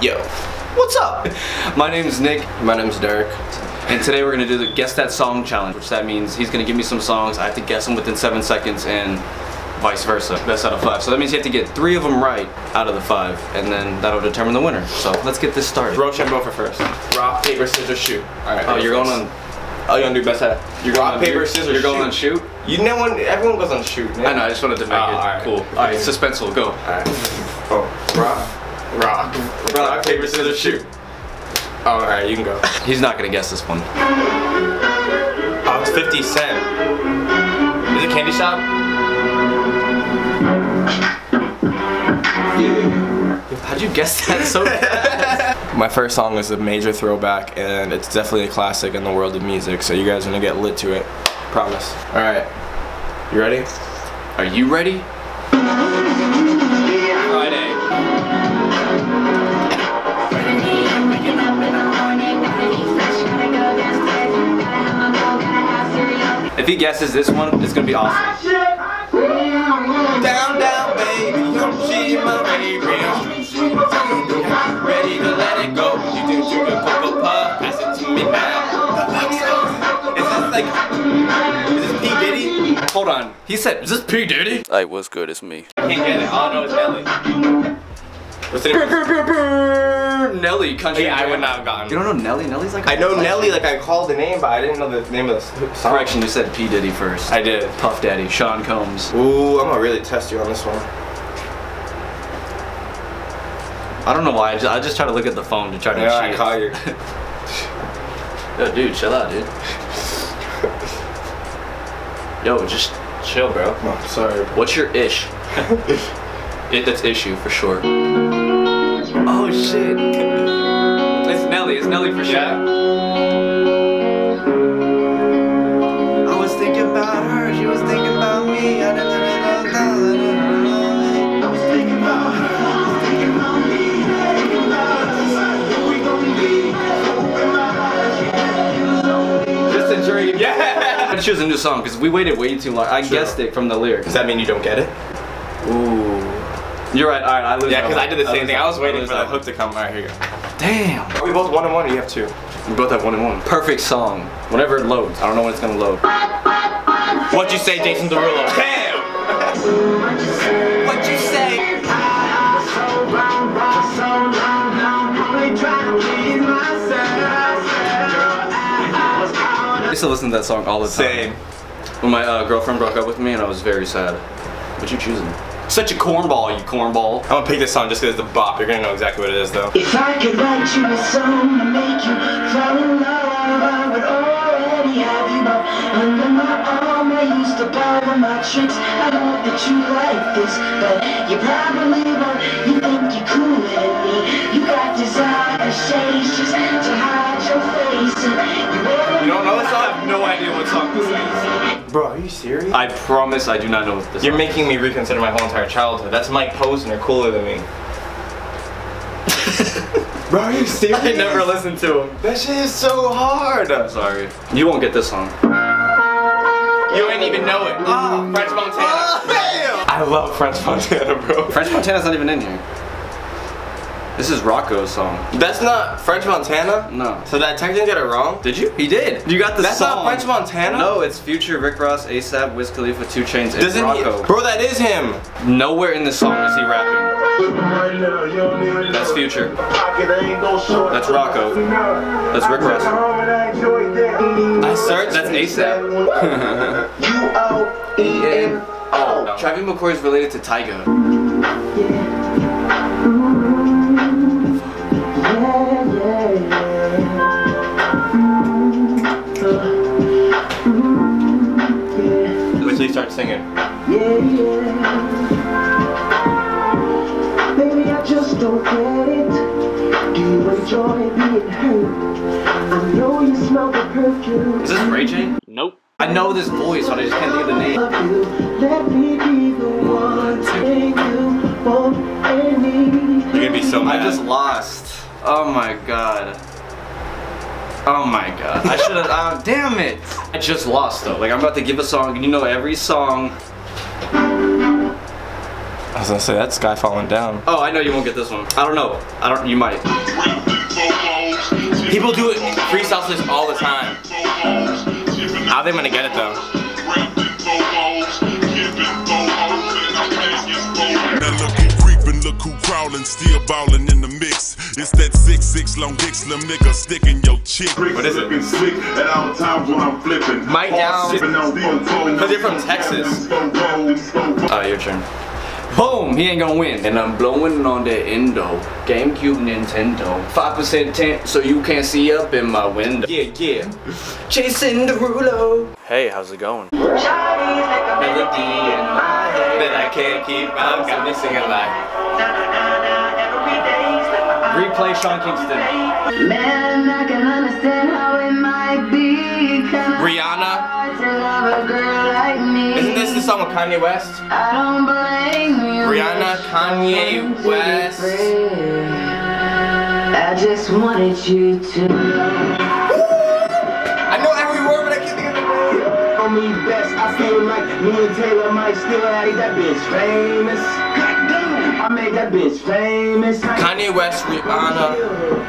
Yo, what's up? My name's Nick, My name's Derek. and today we're gonna do the Guess That Song Challenge, which that means he's gonna give me some songs, I have to guess them within seven seconds, and vice versa. Best out of five. So that means you have to get three of them right out of the five, and then that'll determine the winner. So let's get this started. Rochambeau for first. Rock, paper, scissors, shoot. Alright. Oh, you're going on. Oh, you're gonna do best out? You're going Rock, on paper, shoot? scissors, You're going shoot. on shoot. You know when everyone goes on shoot. Man. I know. I just wanted to make Oh, it alright. cool. All right, suspenseful. Go. Alright. Oh, rock, rock, rock, paper, scissors, shoot. Oh, alright, you can go. He's not gonna guess this one. Oh, it's 50 Cent. Is it Candy Shop? How'd you guess that so fast? My first song is a major throwback, and it's definitely a classic in the world of music. So you guys are gonna get lit to it. Promise. All right. You ready? Are you ready? He guesses this one, it's gonna be awesome. Down, down, baby, don't she my baby? Ready to let it go? You do to the cocoa puff, pass it to me now. Is this like, is this P Diddy? Hold on. He said, "Is this P Diddy?" Hey, what's good? It's me. I can't get it. All I know is Nelly. What's the name? Nelly, country. Yeah, I would not have gotten. You don't know Nelly? Nelly's like. a I know legend. Nelly, like I called the name, but I didn't know the name of the song. Correction, you said P Diddy first. I did. Puff Daddy, Sean Combs. Ooh, I'm gonna really test you on this one. I don't know why. I just, I just try to look at the phone to try to Yeah, I cheat. caught you. Yo, dude, chill out, dude. Yo, just chill, bro. Oh, sorry. What's your ish? it, that's issue for sure. Oh shit. It's Nelly. It's Nelly for sure. Yeah. I was thinking about her. She was thinking about me. I was thinking about her. Thinking about me. Thinking about us. What we gonna be? Just a dream. Yeah. I'm choosing a new song because we waited way too long. I Sure. guessed it from the lyrics. Does that mean you don't get it? Ooh. You're right. All right, I lose. Yeah, because. I did the same lose thing. I was waiting lose for that hook to come. All right, here you go. Damn. Are we both one and one? Or you have two. We both have one and one. Perfect song. Whenever it loads. I don't know when it's gonna load. What'd you say, Jason Derulo? Damn. What'd you say? I used to listen to that song all the time. Same. When my uh, girlfriend broke up with me and I was very sad. What you choosing? Such a cornball, you cornball. I'm gonna pick this song just because it's the bop. You're gonna know exactly what it is, though. If I could write you a song to make you fall in love, I would already have you up under my arm. I used to borrow my tricks. I hope that you like this, but you probably won't. You think you're cooler than me. You got desire shades just to hide your face, and You don't know this I have no idea what song this is. Bro, are you serious? I promise I do not know what this You're is. making me reconsider my whole entire childhood. That's Mike Posner cooler than me. Bro, are you serious? I never listened to him. That shit is so hard. I'm sorry. You won't get this song. You ain't even know it. Ah, French Montana. Bam! I love French Montana, bro. French Montana's not even in here. This is Rocko's song. That's not French Montana? No. So that technically got it wrong? Did you? He did. You got the That's song. That's not French Montana? No, it's Future, Rick Ross, ASAP, Wiz Khalifa, 2 Chainz, and Doesn't he? Rocko. Bro, that is him. Nowhere in this song is he rapping. That's Future. That's Rocko. That's Rick Ross. I searched. That's ASAP. oh, Travis McCoy is related to Tyga. Just don't get it. Do you enjoy being hurt? I know you smell the perfume. Is this Ray J? Nope. I know this voice, but I just can't think of the name. You. Let me be the one to make you want and need. You're gonna be so mad. I just lost. Oh my god. Oh my god. I should have. Uh, damn it. I just lost though. Like I'm about to give a song, and you know every song. I was gonna say that sky falling down. Oh, I know you won't get this one. I don't know. I don't. You might. People do it freestyle this all the time. How think I'm gonna get it though. Now look who creepin', look who crawlin', still ballin' in the mix. It's that six six long dick slim nigga sticking your chick. What is it? Slick at all times when I'm flipping. Mike Down. Because you're from Texas. Oh, your turn. Boom! He ain't gonna win. And I'm blowing on the endo. GameCube Nintendo. 5% tint so you can't see up in my window. Yeah, yeah. Chasing the rulo. Hey, how's it going? Melody in my head that I can't keep out. Got me singing like. Replay Sean Kingston. Song with Kanye West? I don't blame you. Rihanna, Kanye West. I just wanted you to know. I know every word, but I can't think of the name. on me best. I feel like me and Taylor might still have that bitch famous. I made that bitch famous. Kanye West, Rihanna.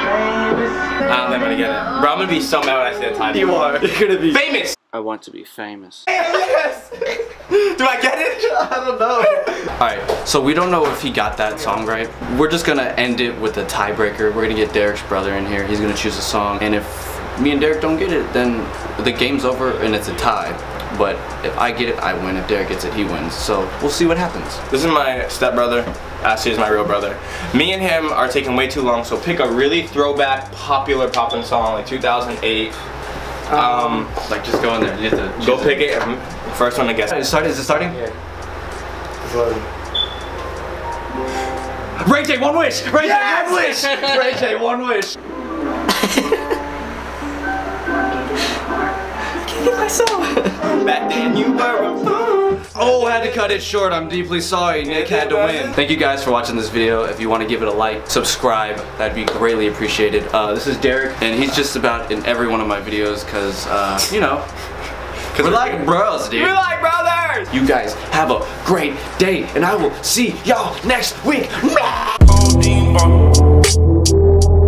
Famous. I don't think I'm gonna get it. Bro, I'm gonna be so mad when I say the title. You are. You're gonna be famous. I want to be famous. yes. Do I get it? I don't know. Alright, so we don't know if he got that song right. We're just gonna end it with a tiebreaker. We're gonna get Derek's brother in here. He's gonna choose a song. And if me and Derek don't get it, then the game's over and it's a tie. But if I get it, I win. If Derek gets it, he wins. So we'll see what happens. This is my stepbrother. Ashley is my real brother. Me and him are taking way too long, so pick a really throwback, popular poppin' song like 2008. Um, Like, just go in there. You have to go pick it. and First one to guess. Is it starting? Is it starting? Ray J, one wish. Ray J, one wish. Ray J, one wish. Back then you were a. Oh, I had to cut it short. I'm deeply sorry. Nick had to win. Thank you guys for watching this video. If you want to give it a like, subscribe, that'd be greatly appreciated. Uh, this is Derek, and he's just about in every one of my videos because, uh, you know, Cause we're like bros, dude. We're like brothers. You guys have a great day, and I will see y'all next week. Codeine bomb.